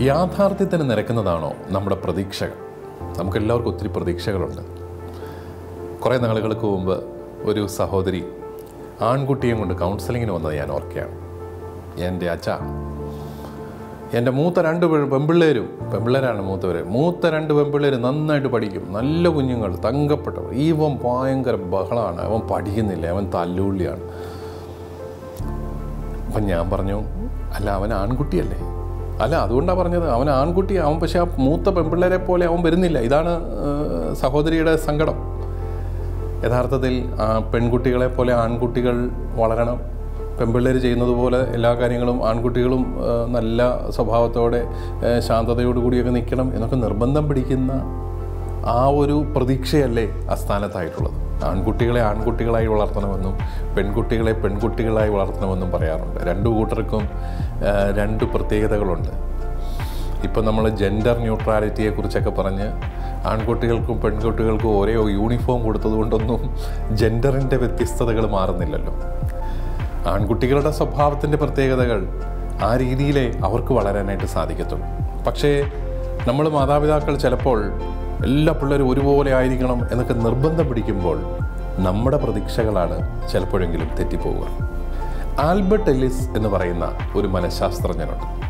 യാഥാർത്ഥ്യത്തിന് നിരക്കുന്നതാണോ നമ്മുടെ പ്രതീക്ഷകൾ? നമുക്കെല്ലാവർക്കും ഒത്തിരി പ്രതീക്ഷകളുണ്ട്. കുറേ നാളുകൾക്ക് മുമ്പ് ഒരു സഹോദരി ആൺകുട്ടിയും കൊണ്ട് കൗൺസിലിങ്ങിന് വന്നത് ഞാൻ ഓർക്കുകയാണ്. എന്റെ അച്ഛ. എന്റെ മൂത്ത രണ്ട് പെമ്പിള്ളേരും പെമ്പിള്ളേരാണ് മൂത്തവർ മൂത്ത രണ്ട് പെമ്പിള്ളേർ നന്നായിട്ട് പഠിക്കും. നല്ല കുഞ്ഞുങ്ങൾ തങ്കപ്പെട്ടവർ. ഇവൻ ഭയങ്കര ബഹളമാണ് അവൻ പഠിക്കുന്നില്ല. അവൻ തല്ലുള്ളിയാണ്. അപ്പം ഞാൻ പറഞ്ഞു അല്ല അവൻ ആൺകുട്ടിയല്ലേ? അല്ല അതുകൊണ്ടാണ് പറഞ്ഞത്. അവൻ ആൺകുട്ടി അവൻ പക്ഷേ ആ മൂത്ത പെൺപിള്ളേരെ പോലെ അവൻ വരുന്നില്ല. ഇതാണ് സഹോദരിയുടെ സങ്കടം. യഥാർത്ഥത്തിൽ പെൺകുട്ടികളെ പോലെ ആൺകുട്ടികൾ വളരണം. പെൺപിള്ളേർ ചെയ്യുന്നത് പോലെ എല്ലാ കാര്യങ്ങളും ആൺകുട്ടികളും നല്ല സ്വഭാവത്തോടെ ശാന്തതയോടുകൂടിയൊക്കെ നിൽക്കണം എന്നൊക്കെ നിർബന്ധം പിടിക്കുന്ന ആ ഒരു പ്രതീക്ഷയല്ലേ അസ്ഥാനത്തായിട്ടുള്ളത് ആൺകുട്ടികളെ ആൺകുട്ടികളായി വളർത്തണമെന്നും പെൺകുട്ടികളെ പെൺകുട്ടികളായി വളർത്തണമെന്നും പറയാറുണ്ട്. രണ്ടു കൂട്ടർക്കും രണ്ട് പ്രത്യേകതകളുണ്ട്. ഇപ്പം നമ്മൾ ജെൻഡർ ന്യൂട്രാലിറ്റിയെക്കുറിച്ചൊക്കെ പറഞ്ഞ് ആൺകുട്ടികൾക്കും പെൺകുട്ടികൾക്കും ഒരേ യൂണിഫോം കൊടുത്തതുകൊണ്ടൊന്നും ജെൻഡറിന്റെ വ്യത്യസ്തതകൾ മാറുന്നില്ലല്ലോ. ആൺകുട്ടികളുടെ സ്വഭാവത്തിന്റെ പ്രത്യേകതകൾ ആ രീതിയിലേ അവർക്ക് വളരാനായിട്ട് സാധിക്കത്തുള്ളൂ. പക്ഷേ നമ്മൾ മാതാപിതാക്കൾ ചിലപ്പോൾ എല്ലാ പിള്ളേരും ഒരുപോലെ ആയിരിക്കണം എന്നൊക്കെ നിർബന്ധം പിടിക്കുമ്പോൾ നമ്മുടെ പ്രതീക്ഷകളാണ് ചിലപ്പോഴെങ്കിലും തെറ്റിപ്പോവുക. ആൽബർട്ട് എല്ലിസ് എന്ന് പറയുന്ന ഒരു മനഃശാസ്ത്രജ്ഞനുണ്ട്.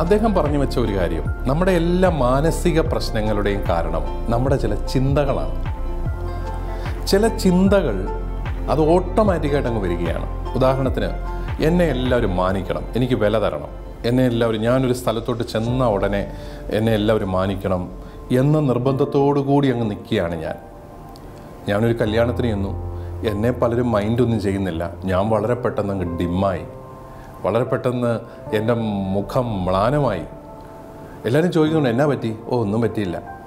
അദ്ദേഹം പറഞ്ഞു വെച്ച ഒരു കാര്യം നമ്മുടെ എല്ലാ മാനസിക പ്രശ്നങ്ങളുടെയും കാരണം നമ്മുടെ ചില ചിന്തകളാണ്. ചില ചിന്തകൾ അത് ഓട്ടോമാറ്റിക്കായിട്ട് അങ്ങ് വരികയാണ്. ഉദാഹരണത്തിന് എന്നെ എല്ലാവരും മാനിക്കണം എനിക്ക് വില തരണം. എന്നെ എല്ലാവരും ഞാനൊരു സ്ഥലത്തോട്ട് ചെന്ന ഉടനെ എന്നെ എല്ലാവരും മാനിക്കണം എന്ന നിർബന്ധത്തോടു കൂടി അങ്ങ് നിൽക്കുകയാണ് ഞാൻ. ഞാനൊരു കല്യാണത്തിന് ചെന്നു. എന്നെ പലരും മൈൻഡൊന്നും ചെയ്യുന്നില്ല. ഞാൻ വളരെ പെട്ടെന്ന് അങ്ങ് ഡിമ്മായി. വളരെ പെട്ടെന്ന് എന്റെ മുഖം മ്ലാനമായി. എല്ലാവരും ചോദിക്കുന്നുണ്ട് എന്നാ പറ്റി? ഓ ഒന്നും പറ്റിയില്ല.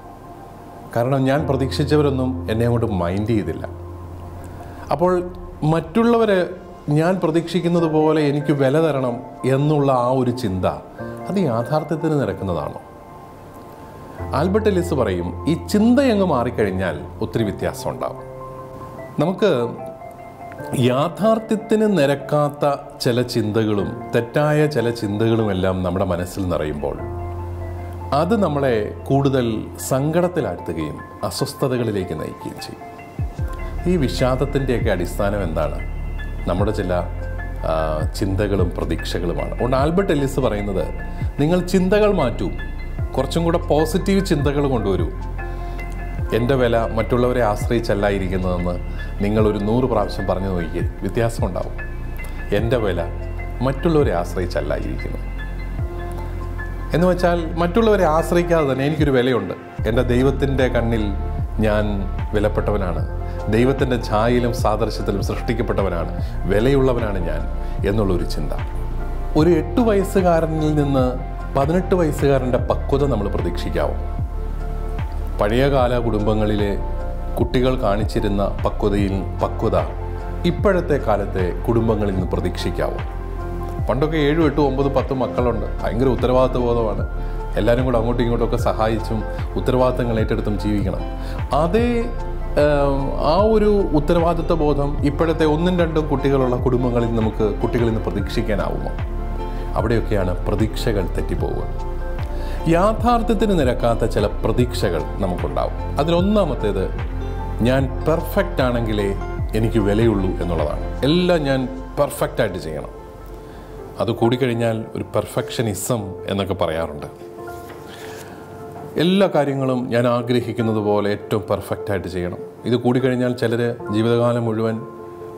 കാരണം ഞാൻ പ്രതീക്ഷിച്ചവരൊന്നും എന്നെ അങ്ങോട്ട് മൈൻഡ് ചെയ്തില്ല. അപ്പോൾ മറ്റുള്ളവരെ ഞാൻ പ്രതീക്ഷിക്കുന്നത് പോലെ എനിക്ക് വില തരണം എന്നുള്ള ആ ഒരു ചിന്ത അത് യാഥാർത്ഥ്യത്തിന് നിരക്കുന്നതാണോ? ആൽബർട്ട് എലിസ് പറയും ഈ ചിന്തയങ്ങ് മാറിക്കഴിഞ്ഞാൽ ഒത്തിരി വ്യത്യാസം ഉണ്ടാവും. നമുക്ക് യാഥാർത്ഥ്യത്തിന് നിരക്കാത്ത ചില ചിന്തകളും തെറ്റായ ചില ചിന്തകളുമെല്ലാം നമ്മുടെ മനസ്സിൽ നിറയുമ്പോൾ അത് നമ്മളെ കൂടുതൽ സങ്കടത്തിലാഴ്ത്തുകയും അസ്വസ്ഥതകളിലേക്ക് നയിക്കുകയും ചെയ്യും. ഈ വിഷാദത്തിന്റെയൊക്കെ അടിസ്ഥാനം എന്താണ്? നമ്മുടെ ചില ചിന്തകളും പ്രതീക്ഷകളുമാണ്. അതുകൊണ്ട് ആൽബർട്ട് എല്ലിസ് പറയുന്നത് നിങ്ങൾ ചിന്തകൾ മാറ്റൂ കുറച്ചും കൂടെ പോസിറ്റീവ് ചിന്തകൾ കൊണ്ടുവരൂ. എന്റെ വില മറ്റുള്ളവരെ ആശ്രയിച്ചല്ല ഇരിക്കുന്നതെന്ന് നിങ്ങളൊരു നൂറ് പ്രാവശ്യം പറഞ്ഞു നോക്കിയേ വ്യത്യാസം ഉണ്ടാവും എന്റെ വില മറ്റുള്ളവരെ ആശ്രയിച്ചല്ല ഇരിക്കുന്നത് എന്ന് വെച്ചാൽ മറ്റുള്ളവരെ ആശ്രയിക്കാതെ തന്നെ എനിക്കൊരു വിലയുണ്ട്. എന്റെ ദൈവത്തിന്റെ കണ്ണിൽ ഞാൻ വിലപ്പെട്ടവനാണ്. ദൈവത്തിന്റെ ഛായയിലും സാദൃശ്യത്തിലും സൃഷ്ടിക്കപ്പെട്ടവനാണ്. വിലയുള്ളവനാണ് ഞാൻ എന്നുള്ളൊരു ചിന്ത. ഒരു എട്ട് വയസ്സുകാരനിൽ നിന്ന് പതിനെട്ട് വയസ്സുകാരന്റെ പക്വത നമ്മൾ പ്രതീക്ഷിക്കാവും? പഴയകാല കുടുംബങ്ങളിലെ കുട്ടികൾ കാണിച്ചിരുന്ന പക്വതയിൽ പക്വത ഇപ്പോഴത്തെ കാലത്തെ കുടുംബങ്ങളിൽ നിന്ന് പ്രതീക്ഷിക്കാവും? പണ്ടൊക്കെ ഏഴും എട്ടും ഒമ്പത് പത്തും മക്കളുണ്ട്. ഭയങ്കര ഉത്തരവാദിത്വ ബോധമാണ് എല്ലാവരും കൂടെ അങ്ങോട്ടും ഇങ്ങോട്ടും ഒക്കെ സഹായിച്ചും ഉത്തരവാദിത്തങ്ങൾ ഏറ്റെടുത്തും ജീവിക്കണം. അതേ ആ ഒരു ഉത്തരവാദിത്വ ബോധം ഇപ്പോഴത്തെ ഒന്നും രണ്ടും കുട്ടികളുള്ള കുടുംബങ്ങളിൽ നമുക്ക് കുട്ടികളിൽ നിന്ന് പ്രതീക്ഷിക്കാനാവുമോ? അവിടെയൊക്കെയാണ് പ്രതീക്ഷകൾ തെറ്റിപ്പോവുക. യാഥാർത്ഥ്യത്തിന് നിരക്കാത്ത ചില പ്രതീക്ഷകൾ നമുക്കുണ്ടാവും. അതിലൊന്നാമത്തേത് ഞാൻ പെർഫെക്റ്റ് ആണെങ്കിലേ എനിക്ക് വിലയുള്ളൂ എന്നുള്ളതാണ്. എല്ലാം ഞാൻ പെർഫെക്റ്റായിട്ട് ചെയ്യണം. അത് കൂടിക്കഴിഞ്ഞാൽ ഒരു പെർഫെക്ഷനിസം എന്നൊക്കെ പറയാറുണ്ട്. എല്ലാ കാര്യങ്ങളും ഞാൻ ആഗ്രഹിക്കുന്നത് പോലെ ഏറ്റവും പെർഫെക്റ്റായിട്ട് ചെയ്യണം. ഇത് കൂടിക്കഴിഞ്ഞാൽ ചിലർ ജീവിതകാലം മുഴുവൻ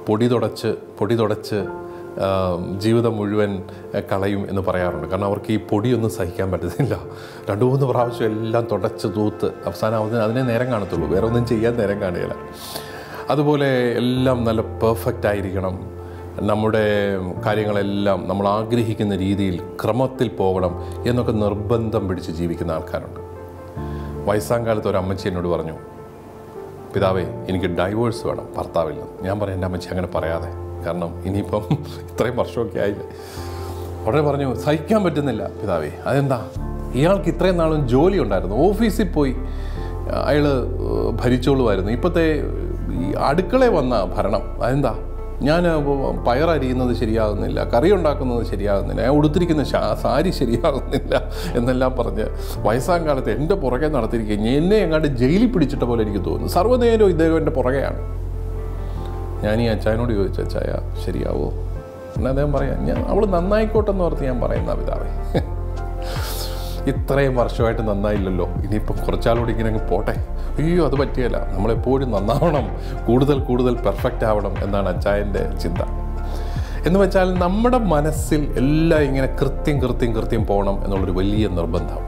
പൊടി തുടച്ച് പൊടി തുടച്ച് ജീവിതം മുഴുവൻ കളയും എന്ന് പറയാറുണ്ട്. കാരണം അവർക്ക് ഈ പൊടിയൊന്നും സഹിക്കാൻ പറ്റുന്നില്ല. രണ്ട് മൂന്ന് പ്രാവശ്യം എല്ലാം തുടച്ച് തൂത്ത് അവസാനം അവന് അതിനെ നേരം കാണത്തുള്ളൂ. വേറെ ഒന്നും ചെയ്യാൻ നേരം കാണുകയില്ല അതുപോലെ എല്ലാം നല്ല പെർഫെക്റ്റ് ആയിരിക്കണം. നമ്മുടെ കാര്യങ്ങളെല്ലാം നമ്മൾ ആഗ്രഹിക്കുന്ന രീതിയിൽ ക്രമത്തിൽ പോകണം എന്നൊക്കെ നിർബന്ധം പിടിച്ച് ജീവിക്കുന്ന ആൾക്കാരുണ്ട്. വയസ്സാം കാലത്ത് ഒരു അമ്മച്ചി എന്നോട് പറഞ്ഞു പിതാവേ എനിക്ക് ഡൈവേഴ്സ് വേണം ഭർത്താവില്ല. ഞാൻ പറഞ്ഞു എന്റെ അമ്മച്ചി അങ്ങനെ പറയാതെ. കാരണം ഇനിയിപ്പം ഇത്രയും വർഷമൊക്കെ ആയില്ലേ ഉടനെ പറഞ്ഞു സഹിക്കാൻ പറ്റുന്നില്ല പിതാവേ. അതെന്താ? ഇയാൾക്ക് ഇത്രയും നാളും ജോലി ഉണ്ടായിരുന്നു. ഓഫീസിൽ പോയി അയാൾ ഭരിച്ചോളുമായിരുന്നു. ഇപ്പോഴത്തെ ഈ അടുക്കളയിൽ വന്ന ഭരണം അതെന്താ? ഞാൻ പയറരിയുന്നത് ശരിയാകുന്നില്ല കറി ഉണ്ടാക്കുന്നത് ശരിയാകുന്നില്ല ഞാൻ ഉടുത്തിരിക്കുന്ന സാരി ശരിയാകുന്നില്ല എന്നെല്ലാം പറഞ്ഞ് വയസ്സാം കാലത്ത് എന്റെ പുറകെ നടത്തിയിരിക്കുക എന്നെ എങ്ങാണ്ട് ജയിലിൽ പിടിച്ചിട്ട പോലെ എനിക്ക് തോന്നുന്നു. സർവനേരവും ഇദ്ദേഹം എന്റെ പുറകെയാണ്. ഞാൻ ഈ അച്ചായനോട് ചോദിച്ചു അച്ചായ ശരിയാവോ? എന്നാൽ അദ്ദേഹം പറയാം ഞാൻ അവൾ നന്നായിക്കോട്ടെന്ന് ഓർത്ത് ഞാൻ പറയുന്ന പിതാവേ. ഇത്രയും വർഷമായിട്ട് നന്നായില്ലല്ലോ ഇനിയിപ്പോൾ കുറച്ചാളോട് ഇങ്ങനെ അങ്ങ് പോട്ടെ. അയ്യോ അത് പറ്റിയല്ല നമ്മളെപ്പോഴും നന്നാവണം കൂടുതൽ കൂടുതൽ പെർഫെക്റ്റ് ആവണം എന്നാണ് അച്ചായന്റെ ചിന്ത. എന്ന് വെച്ചാൽ നമ്മുടെ മനസ്സിൽ എല്ലാം ഇങ്ങനെ കൃത്യം കൃത്യം കൃത്യം പോകണം എന്നുള്ളൊരു വലിയ നിർബന്ധം.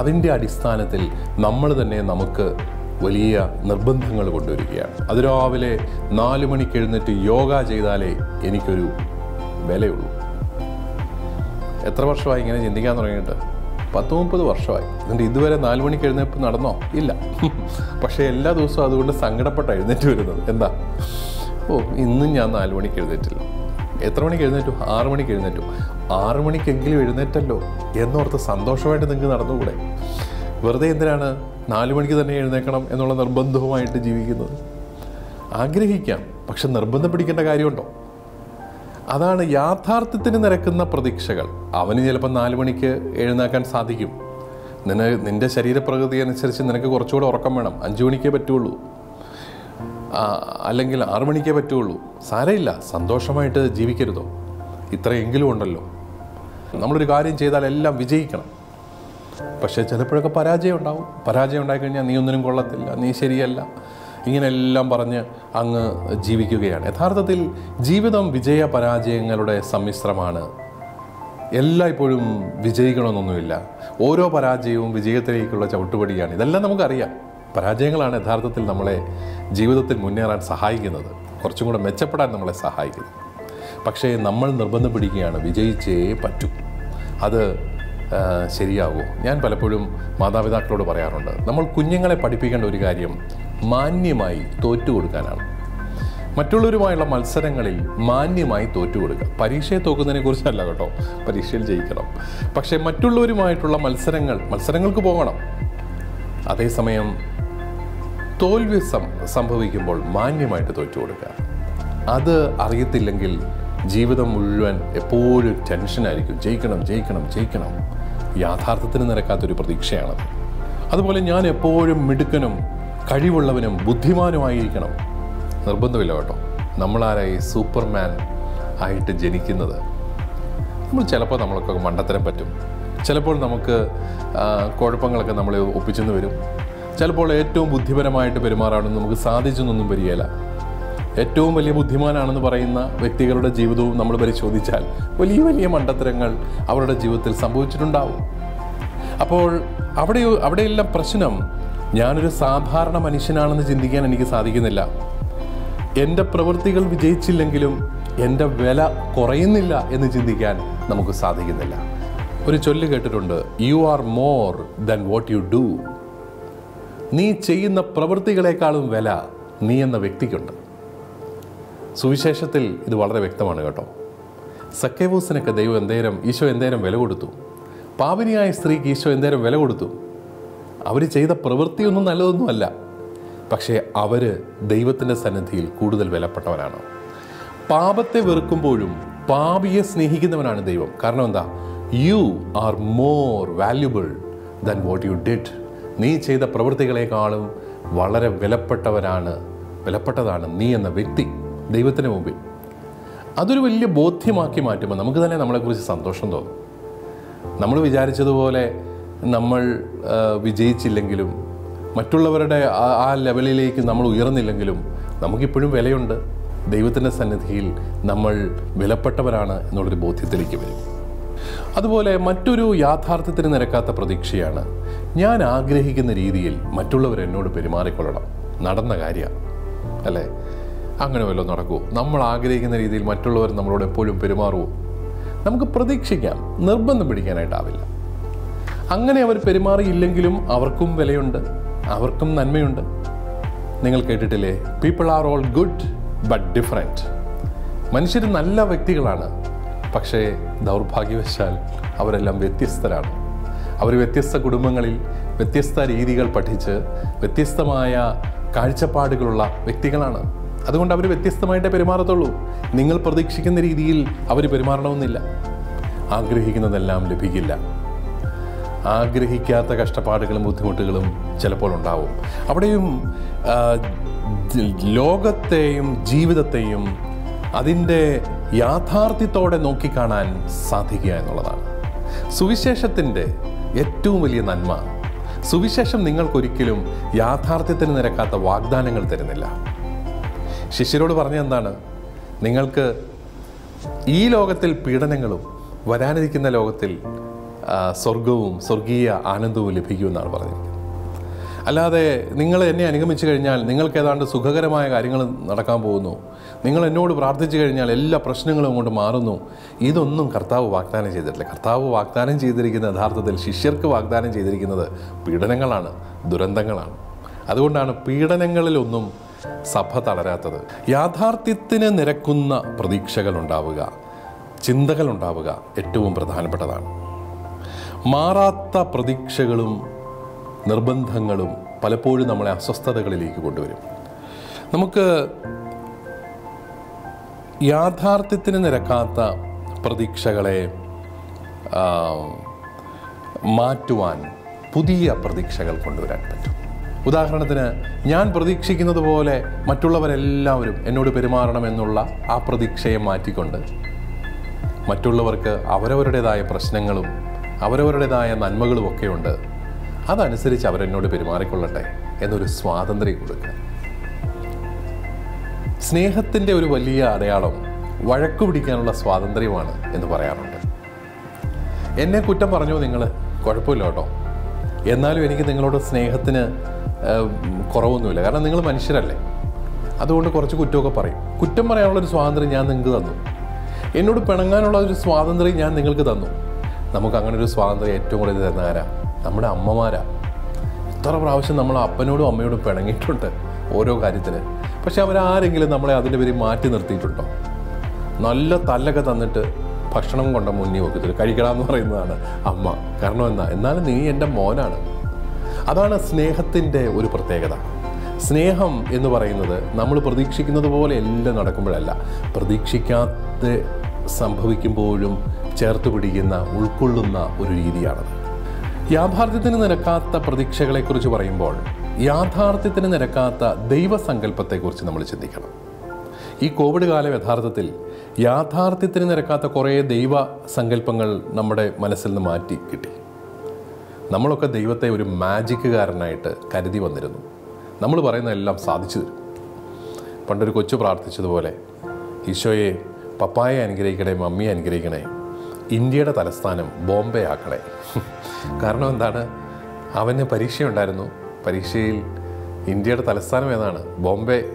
അതിന്റെ അടിസ്ഥാനത്തിൽ നമ്മൾ തന്നെ നമുക്ക് വലിയ നിർബന്ധങ്ങൾ കൊണ്ടുവരികയാണ്. അതിരാവിലെ നാല് മണിക്ക് എഴുന്നേറ്റ് യോഗ ചെയ്താലേ എനിക്കൊരു വിലയുള്ളൂ. എത്ര വർഷമായി ഇങ്ങനെ ചിന്തിക്കാൻ തുടങ്ങിയിട്ട്? പത്ത് മുപ്പത് വർഷമായി. എന്നിട്ട് ഇതുവരെ നാല് മണിക്ക് എഴുന്നേപ്പ് നടന്നോ? ഇല്ല. പക്ഷേ എല്ലാ ദിവസവും അതുകൊണ്ട് സങ്കടപ്പെട്ട എഴുന്നേറ്റ് വരുന്നത്. എന്താ? ഓ ഇന്നും ഞാൻ നാല് മണിക്ക് എഴുന്നേറ്റില്ല. എത്ര മണിക്ക് എഴുന്നേറ്റു? ആറ് മണിക്ക് എഴുന്നേറ്റു. ആറ് മണിക്കെങ്കിലും എഴുന്നേറ്റല്ലോ എന്നോർത്ത് സന്തോഷമായിട്ട് നിങ്ങൾക്ക് നടന്നുകൂടെ? വെറുതെ എന്തിനാണ് നാല് മണിക്ക് തന്നെ എഴുന്നേക്കണം എന്നുള്ള നിർബന്ധവുമായിട്ട് ജീവിക്കുന്നത്. ആഗ്രഹിക്കാം പക്ഷെ നിർബന്ധം പിടിക്കേണ്ട കാര്യമുണ്ടോ? അതാണ് യാഥാർത്ഥ്യത്തിന് നിരക്കുന്ന പ്രതീക്ഷകൾ. അവന് ചിലപ്പോൾ നാല് മണിക്ക് എഴുന്നേക്കാൻ സാധിക്കും. നിന നിന്റെ ശരീരപ്രകൃതി അനുസരിച്ച് നിനക്ക് കുറച്ചുകൂടെ ഉറക്കം വേണം. അഞ്ചു മണിക്കേ പറ്റുള്ളൂ. അല്ലെങ്കിൽ ആറു മണിക്കേ പറ്റുള്ളൂ. സാരമില്ല സന്തോഷമായിട്ട് ജീവിക്കരുതോ? ഇത്രയെങ്കിലും ഉണ്ടല്ലോ. നമ്മളൊരു കാര്യം ചെയ്താൽ എല്ലാം വിജയിക്കണം. പക്ഷേ ചിലപ്പോഴൊക്കെ പരാജയം ഉണ്ടാവും. പരാജയം ഉണ്ടായിക്കഴിഞ്ഞാൽ നീ ഒന്നിനും കൊള്ളത്തില്ല നീ ശരിയല്ല. ഇങ്ങനെയെല്ലാം പറഞ്ഞ് അങ്ങ് ജീവിക്കുകയാണ്. യഥാർത്ഥത്തിൽ ജീവിതം വിജയ പരാജയങ്ങളുടെ സമ്മിശ്രമാണ്. എല്ലായ്പ്പോഴും വിജയിക്കണമെന്നൊന്നുമില്ല ഓരോ പരാജയവും വിജയത്തിലേക്കുള്ള ചവിട്ടുപടിയാണ്. ഇതെല്ലാം നമുക്കറിയാം. പരാജയങ്ങളാണ് യഥാർത്ഥത്തിൽ നമ്മളെ ജീവിതത്തിൽ മുന്നേറാൻ സഹായിക്കുന്നത്. കുറച്ചും കൂടെ മെച്ചപ്പെടാൻ നമ്മളെ സഹായിക്കുന്നത് പക്ഷേ നമ്മൾ നിർബന്ധം പിടിക്കുകയാണ്. വിജയിച്ചേ പറ്റൂ. അത് ശരിയാകുമോ ഞാൻ പലപ്പോഴും മാതാപിതാക്കളോട് പറയാറുണ്ട് നമ്മൾ കുഞ്ഞുങ്ങളെ പഠിപ്പിക്കേണ്ട ഒരു കാര്യം മാന്യമായി തോറ്റു കൊടുക്കാനാണ്. മറ്റുള്ളവരുമായുള്ള മത്സരങ്ങളിൽ മാന്യമായി തോറ്റു കൊടുക്കുക പരീക്ഷയെ തോക്കുന്നതിനെ കുറിച്ചല്ല കേട്ടോ പരീക്ഷയിൽ ജയിക്കണം. പക്ഷേ മറ്റുള്ളവരുമായിട്ടുള്ള മത്സരങ്ങൾ മത്സരങ്ങൾക്ക് പോകണം. അതേസമയം തോൽവി സംഭവിക്കുമ്പോൾ മാന്യമായിട്ട് തോറ്റു കൊടുക്കുക അത് അറിയത്തില്ലെങ്കിൽ ജീവിതം മുഴുവൻ എപ്പോഴും ടെൻഷനായിരിക്കും ജയിക്കണം ജയിക്കണം ജയിക്കണം. യാഥാർത്ഥ്യത്തിന് നിരക്കാത്തൊരു പ്രതീക്ഷയാണത്. അതുപോലെ ഞാൻ എപ്പോഴും മിടുക്കനും കഴിവുള്ളവനും ബുദ്ധിമാനുമായിരിക്കണം. നിർബന്ധമില്ല കേട്ടോ. നമ്മളാരായി സൂപ്പർമാൻ ആയിട്ട് ജനിക്കുന്നത്? നമ്മൾ ചിലപ്പോൾ നമ്മളൊക്കെ മണ്ടത്തരം പറ്റും. ചിലപ്പോൾ നമുക്ക് കുഴപ്പങ്ങളൊക്കെ നമ്മളെ ഒപ്പിച്ചെന്ന് വരും. ചിലപ്പോൾ ഏറ്റവും ബുദ്ധിപരമായിട്ട് പെരുമാറാനൊന്നും നമുക്ക് സാധിച്ചെന്നൊന്നും വരികയില്ല. ഏറ്റവും വലിയ ബുദ്ധിമാനാണെന്ന് പറയുന്ന വ്യക്തികളുടെ ജീവിതവും നമ്മൾ പരിശോധിച്ചാൽ വലിയ വലിയ മണ്ടത്തരങ്ങൾ അവരുടെ ജീവിതത്തിൽ സംഭവിച്ചിട്ടുണ്ടാവും. അപ്പോൾ അവിടെ അവിടെയെല്ലാം പ്രശ്നം ഞാനൊരു സാധാരണ മനുഷ്യനാണെന്ന് ചിന്തിക്കാൻ എനിക്ക് സാധിക്കുന്നില്ല. എന്റെ പ്രവൃത്തികൾ വിജയിച്ചില്ലെങ്കിലും എന്റെ വില കുറയുന്നില്ല എന്ന് ചിന്തിക്കാൻ നമുക്ക് സാധിക്കുന്നില്ല. ഒരു ചൊല്ല് കേട്ടിട്ടുണ്ട് you are more than what you do നീ ചെയ്യുന്ന പ്രവൃത്തികളെക്കാളും വില നീ എന്ന വ്യക്തിക്കുണ്ട്. സുവിശേഷത്തിൽ ഇത് വളരെ വ്യക്തമാണ് കേട്ടോ. സക്കേവൂസിനൊക്കെ ദൈവം എന്തേരം ഈശോ എന്തേരം വില കൊടുത്തു? പാപിനിയായ സ്ത്രീക്ക് ഈശോ എന്തേരം വില കൊടുത്തു? അവർ ചെയ്ത പ്രവൃത്തിയൊന്നും നല്ലതൊന്നുമല്ല. പക്ഷേ അവർ ദൈവത്തിന്റെ സന്നിധിയിൽ കൂടുതൽ വിലപ്പെട്ടവരാണ്. പാപത്തെ വെറുക്കുമ്പോഴും പാപിയെ സ്നേഹിക്കുന്നവനാണ് ദൈവം. കാരണം എന്താ? You are more valuable than what you did നീ ചെയ്ത പ്രവൃത്തികളെക്കാളും വളരെ വിലപ്പെട്ടവരാണ് വിലപ്പെട്ടതാണ് നീ എന്ന വ്യക്തി. ദൈവത്തിന് മുമ്പിൽ. അതൊരു വലിയ ബോധ്യമാക്കി മാറ്റുമ്പോൾ നമുക്ക് തന്നെ നമ്മളെക്കുറിച്ച് സന്തോഷം തോന്നും. നമ്മൾ വിചാരിച്ചതുപോലെ നമ്മൾ വിജയിച്ചില്ലെങ്കിലും മറ്റുള്ളവരുടെ ആ- ലെവലിലേക്ക് നമ്മൾ ഉയർന്നില്ലെങ്കിലും നമുക്കിപ്പോഴും വിലയുണ്ട്. ദൈവത്തിന്റെ സന്നിധിയിൽ നമ്മൾ വിലപ്പെട്ടവരാണ് എന്നുള്ളൊരു ബോധ്യത്തിലേക്ക് വരും. അതുപോലെ മറ്റൊരു യാഥാർത്ഥ്യത്തിന് നിരക്കാത്ത പ്രതീക്ഷയാണ് ഞാൻ ആഗ്രഹിക്കുന്ന രീതിയിൽ മറ്റുള്ളവർ എന്നോട് പെരുമാറിക്കൊള്ളണം. നടന്ന കാര്യമാണ്. അല്ലേ? അങ്ങനെ വല്ലതും നടക്കുമോ നമ്മൾ ആഗ്രഹിക്കുന്ന രീതിയിൽ മറ്റുള്ളവർ നമ്മളോട് എപ്പോഴും പെരുമാറുമോ നമുക്ക് പ്രതീക്ഷിക്കാം. നിർബന്ധം പിടിക്കാനായിട്ടാവില്ല. അങ്ങനെ അവർ പെരുമാറിയില്ലെങ്കിലും അവർക്കും വിലയുണ്ട്. അവർക്കും നന്മയുണ്ട്. നിങ്ങൾ കേട്ടിട്ടില്ലേ? People are all good but different മനുഷ്യർ നല്ല വ്യക്തികളാണ്. പക്ഷേ ദൗർഭാഗ്യവശാൽ അവരെല്ലാം വ്യത്യസ്തരാണ്. അവർ വ്യത്യസ്ത കുടുംബങ്ങളിൽ വ്യത്യസ്ത രീതികൾ പഠിച്ച് വ്യത്യസ്തമായ കാഴ്ചപ്പാടുകളുള്ള വ്യക്തികളാണ്. അതുകൊണ്ട് അവർ വ്യത്യസ്തമായിട്ടേ പെരുമാറത്തുള്ളൂ. നിങ്ങൾ പ്രതീക്ഷിക്കുന്ന രീതിയിൽ അവർ പെരുമാറണമെന്നില്ല. ആഗ്രഹിക്കുന്നതെല്ലാം ലഭിക്കില്ല. ആഗ്രഹിക്കാത്ത കഷ്ടപ്പാടുകളും ബുദ്ധിമുട്ടുകളും ചിലപ്പോൾ ഉണ്ടാവും. അവിടെയും ലോകത്തെയും ജീവിതത്തെയും അതിന്റെ യാഥാർത്ഥ്യത്തോടെ നോക്കിക്കാണാൻ സാധിക്കുക എന്നുള്ളതാണ്. സുവിശേഷത്തിന്റെ ഏറ്റവും വലിയ നന്മ സുവിശേഷം നിങ്ങൾക്കൊരിക്കലും യാഥാർത്ഥ്യത്തിന് നിരക്കാത്ത വാഗ്ദാനങ്ങൾ തരുന്നില്ല. ശിഷ്യരോട് പറഞ്ഞ എന്താണ്? നിങ്ങൾക്ക് ഈ ലോകത്തിൽ പീഡനങ്ങളും വരാനിരിക്കുന്ന ലോകത്തിൽ സ്വർഗവും സ്വർഗീയ ആനന്ദവും ലഭിക്കുമെന്നാണ് പറഞ്ഞിരിക്കുന്നത്. അല്ലാതെ നിങ്ങൾ എന്നെ അനുഗമിച്ചു കഴിഞ്ഞാൽ നിങ്ങൾക്ക് ഏതാണ്ട് സുഖകരമായ കാര്യങ്ങൾ നടക്കാൻ പോകുന്നു. നിങ്ങൾ എന്നോട് പ്രാർത്ഥിച്ചു കഴിഞ്ഞാൽ എല്ലാ പ്രശ്നങ്ങളും കൊണ്ട് മാറുന്നു. ഇതൊന്നും കർത്താവ് വാഗ്ദാനം ചെയ്തിട്ടില്ല. കർത്താവ് വാഗ്ദാനം ചെയ്തിരിക്കുന്ന യഥാർത്ഥത്തിൽ ശിഷ്യർക്ക് വാഗ്ദാനം ചെയ്തിരിക്കുന്നത് പീഡനങ്ങളാണ് ദുരന്തങ്ങളാണ്. അതുകൊണ്ടാണ് പീഡനങ്ങളിലൊന്നും സഭ തളരാത്തത്. യാഥാർത്ഥ്യത്തിന് നിരക്കുന്ന പ്രതീക്ഷകൾ ഉണ്ടാവുക ചിന്തകൾ ഉണ്ടാവുക ഏറ്റവും പ്രധാനപ്പെട്ടതാണ്. മാറാത്ത പ്രതീക്ഷകളും നിർബന്ധങ്ങളും പലപ്പോഴും നമ്മളെ അസ്വസ്ഥതകളിലേക്ക് കൊണ്ടുവരും. നമുക്ക് യാഥാർത്ഥ്യത്തിന് നിരക്കാത്ത പ്രതീക്ഷകളെ മാറ്റുവാൻ പുതിയ പ്രതീക്ഷകൾ കൊണ്ടുവരാൻ പറ്റും. ഉദാഹരണത്തിന് ഞാൻ പ്രതീക്ഷിക്കുന്നത് പോലെ മറ്റുള്ളവരെല്ലാവരും എന്നോട് പെരുമാറണമെന്നുള്ള ആ പ്രതീക്ഷയെ മാറ്റിക്കൊണ്ട്. മറ്റുള്ളവർക്ക് അവരവരുടേതായ പ്രശ്നങ്ങളും അവരവരുടേതായ നന്മകളും ഒക്കെ ഉണ്ട് അതനുസരിച്ച് അവരെന്നോട് പെരുമാറിക്കൊള്ളട്ടെ എന്നൊരു സ്വാതന്ത്ര്യം കൊടുക്കുക. സ്നേഹത്തിന്റെ ഒരു വലിയ അടയാളം വഴക്കു പിടിക്കാനുള്ള സ്വാതന്ത്ര്യമാണ് എന്ന് പറയാറുണ്ട്. എന്നെ കുറ്റം പറഞ്ഞു നിങ്ങൾ? കുഴപ്പമില്ല കേട്ടോ. എന്നാലും എനിക്ക് നിങ്ങളോട് സ്നേഹത്തിന് കുറവൊന്നുമില്ല. കാരണം നിങ്ങൾ മനുഷ്യരല്ലേ. അതുകൊണ്ട് കുറച്ച് കുറ്റമൊക്കെ പറയും. കുറ്റം പറയാനുള്ളൊരു സ്വാതന്ത്ര്യം ഞാൻ നിങ്ങൾക്ക് തന്നു. എന്നോട് പിണങ്ങാനുള്ള ഒരു സ്വാതന്ത്ര്യം ഞാൻ നിങ്ങൾക്ക് തന്നു. നമുക്ക് അങ്ങനെ ഒരു സ്വാതന്ത്ര്യം ഏറ്റവും കൂടുതൽ തരുന്ന ആരാ? നമ്മുടെ അമ്മമാരാ. ഇത്ര പ്രാവശ്യം നമ്മൾ അപ്പനോടും അമ്മയോടും പിണങ്ങിയിട്ടുണ്ട് ഓരോ കാര്യത്തിന് പക്ഷെ അവരാരെങ്കിലും നമ്മളെ അതിന്റെ പേര് മാറ്റി നിർത്തിയിട്ടുണ്ടോ? നല്ല തല്ലൊക്കെ തന്നിട്ട് ഭക്ഷണം കൊണ്ട് മുന്നിൽ വെക്കത്തില്ല? കഴിക്കണമെന്ന് പറയുന്നതാണ് അമ്മ. കാരണം എന്നാ എന്നാലും നീ എന്റെ മോനാണ്. അതാണ് സ്നേഹത്തിന്റെ ഒരു പ്രത്യേകത. സ്നേഹം എന്ന് പറയുന്നത് നമ്മൾ പ്രതീക്ഷിക്കുന്നത് പോലെ എല്ലാം നടക്കുമ്പോഴല്ല. പ്രതീക്ഷിക്കാതെ സംഭവിക്കുമ്പോഴും ചേർത്ത് പിടിക്കുന്ന ഉൾക്കൊള്ളുന്ന ഒരു രീതിയാണത്. യാഥാർത്ഥ്യത്തിന് നിരക്കാത്ത പ്രതീക്ഷകളെക്കുറിച്ച് പറയുമ്പോൾ യാഥാർത്ഥ്യത്തിന് നിരക്കാത്ത ദൈവസങ്കല്പത്തെക്കുറിച്ച് നമ്മൾ ചിന്തിക്കണം. ഈ കോവിഡ് കാലം യഥാർത്ഥത്തിൽ യാഥാർത്ഥ്യത്തിന് നിരക്കാത്ത കുറേ ദൈവ സങ്കല്പങ്ങൾ നമ്മുടെ മനസ്സിൽ നിന്ന് മാറ്റി കിട്ടി. നമ്മളൊക്കെ ദൈവത്തെ ഒരു മാജിക്കുകാരനായിട്ട് കരുതി വന്നിരുന്നു. നമ്മൾ പറയുന്നതെല്ലാം സാധിച്ചു തരും. പണ്ടൊരു കൊച്ചു പ്രാർത്ഥിച്ചതുപോലെ ഈശോയെ പപ്പായെ അനുഗ്രഹിക്കണേ മമ്മിയെ അനുഗ്രഹിക്കണേ ഇന്ത്യയുടെ തലസ്ഥാനം ബോംബെ ആക്കണേ. കാരണം എന്താണ്? അവന് പരീക്ഷയുണ്ടായിരുന്നു. പരീക്ഷയിൽ ഇന്ത്യയുടെ തലസ്ഥാനം ഏതാണ്? ബോംബെ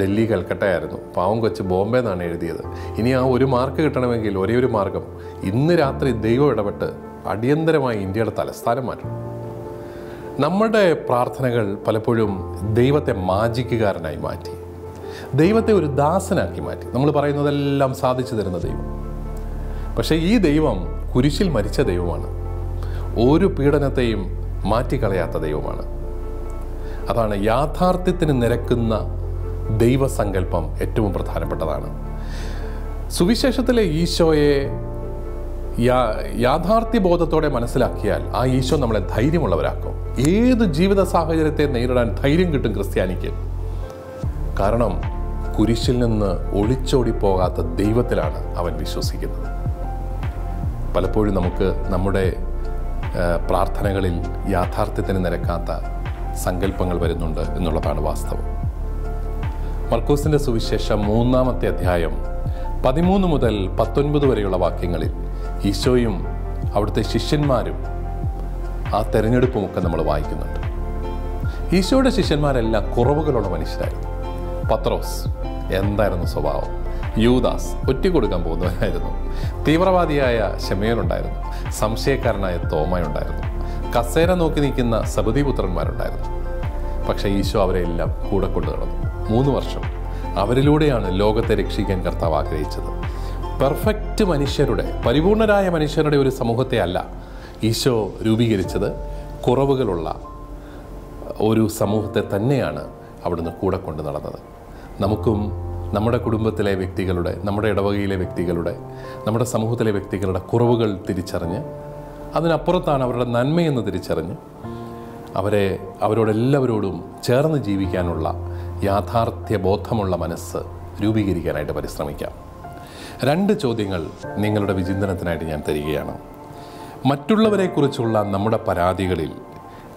ഡൽഹി കൽക്കട്ടയായിരുന്നു പാവം കൊച്ച് ബോംബെ എന്നാണ് എഴുതിയത്. ഇനി ആ ഒരു മാർക്ക് കിട്ടണമെങ്കിൽ ഒരേ ഒരു മാർഗം. ഇന്ന് രാത്രി ദൈവം ഇടപെട്ട് അടിയന്തരമായി ഇന്ത്യയുടെ തലസ്ഥാനം മാറ്റണം നമ്മുടെ പ്രാർത്ഥനകൾ പലപ്പോഴും ദൈവത്തെ മാജിക്കുകാരനായി മാറ്റി ദൈവത്തെ ഒരു ദാസനാക്കി മാറ്റി. നമ്മൾ പറയുന്നതെല്ലാം സാധിച്ചു തരുന്ന ദൈവം. പക്ഷേ ഈ ദൈവം കുരിശിൽ മരിച്ച ദൈവമാണ്. ഒരു പീഡനത്തെയും മാറ്റിക്കളയാത്ത ദൈവമാണ്. അതാണ് യാഥാർത്ഥ്യത്തിന് നിരക്കുന്ന ദൈവസങ്കല്പം ഏറ്റവും പ്രധാനപ്പെട്ടതാണ്. സുവിശേഷത്തിലെ ഈശോയെ യാ- യാഥാർത്ഥ്യബോധത്തോടെ മനസ്സിലാക്കിയാൽ ആ ഈശോ നമ്മളെ ധൈര്യമുള്ളവരാക്കും. ഏത് ജീവിത സാഹചര്യത്തെ നേരിടാൻ ധൈര്യം കിട്ടും ക്രിസ്ത്യാനിക്ക്? കാരണം കുരിശിൽ നിന്ന് ഒളിച്ചോടി പോകാത്ത ദൈവത്തിലാണ് അവൻ വിശ്വസിക്കുന്നത്. പലപ്പോഴും നമുക്ക് നമ്മുടെ പ്രാർത്ഥനകളിൽ യാഥാർത്ഥ്യത്തിന് നിരക്കാത്ത സങ്കല്പങ്ങൾ വരുന്നുണ്ട് എന്നുള്ളതാണ് വാസ്തവം. മർക്കോസിന്റെ സുവിശേഷം മൂന്നാമത്തെ അധ്യായം പതിമൂന്ന് മുതൽ പത്തൊൻപത് വരെയുള്ള വാക്യങ്ങളിൽ ഈശോയും അവിടുത്തെ ശിഷ്യന്മാരും ആ തെരഞ്ഞെടുപ്പുമൊക്കെ നമ്മൾ വായിക്കുന്നുണ്ട്. ഈശോയുടെ ശിഷ്യന്മാരെല്ലാം കുറവുകളുള്ള മനുഷ്യരായിരുന്നു. പത്രോസ് എന്തായിരുന്നു സ്വഭാവം? യൂദാസ് ഒറ്റ കൊടുക്കാൻ പോകുന്നവനായിരുന്നു. തീവ്രവാദിയായ ശമയനുണ്ടായിരുന്നു സംശയക്കാരനായ തോമയുണ്ടായിരുന്നു കസേര നോക്കി നിൽക്കുന്ന സബദീപുത്രന്മാരുണ്ടായിരുന്നു. പക്ഷേ ഈശോ അവരെ എല്ലാം കൂടെ കൊണ്ടു നടന്നു മൂന്ന് വർഷം അവരിലൂടെയാണ് ലോകത്തെ രക്ഷിക്കാൻ കർത്താവ് ആഗ്രഹിച്ചത്. പെർഫെക്റ്റ് മനുഷ്യരുടെ പരിപൂർണരായ മനുഷ്യരുടെ ഒരു സമൂഹത്തെ അല്ല ഈശോ രൂപീകരിച്ചത് കുറവുകളുള്ള ഒരു സമൂഹത്തെ തന്നെയാണ് അവിടുന്ന് കൂടെ കൊണ്ടു നടന്നത്. നമുക്കും നമ്മുടെ കുടുംബത്തിലെ വ്യക്തികളുടെ നമ്മുടെ ഇടവകയിലെ വ്യക്തികളുടെ നമ്മുടെ സമൂഹത്തിലെ വ്യക്തികളുടെ കുറവുകൾ തിരിച്ചറിഞ്ഞ് അതിനപ്പുറത്താണ് അവരുടെ നന്മയെന്ന് തിരിച്ചറിഞ്ഞ് അവരെ അവരോടെല്ലാവരോടും ചേർന്ന് ജീവിക്കാനുള്ള യാഥാർത്ഥ്യ ബോധമുള്ള മനസ്സ് രൂപീകരിക്കാനായിട്ട് പരിശ്രമിക്കാം. രണ്ട് ചോദ്യങ്ങൾ നിങ്ങളുടെ വിചിന്തനത്തിനായിട്ട് ഞാൻ തരികയാണ്. മറ്റുള്ളവരെക്കുറിച്ചുള്ള നമ്മുടെ പരാതികളിൽ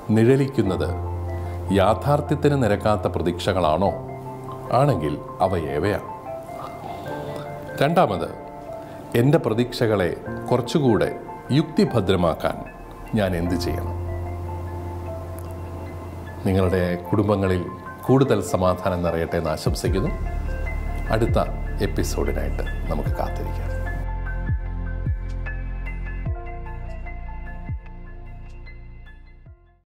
നിഴലിക്കുന്നത് യാഥാർത്ഥ്യത്തിന് നിരക്കാത്ത പ്രതീക്ഷകളാണോ? ആണെങ്കിൽ അവ ഏവയാണ്? രണ്ടാമത് എന്റെ പ്രതീക്ഷകളെ കുറച്ചുകൂടെ യുക്തിഭദ്രമാക്കാൻ ഞാൻ എന്ത് ചെയ്യണം? നിങ്ങളുടെ കുടുംബങ്ങളിൽ കൂടുതൽ സമാധാനം നിറയട്ടെ എന്ന് ആശംസിക്കുന്നു. അടുത്ത എപ്പിസോഡിനായിട്ട് നമുക്ക് കാത്തിരിക്കാം.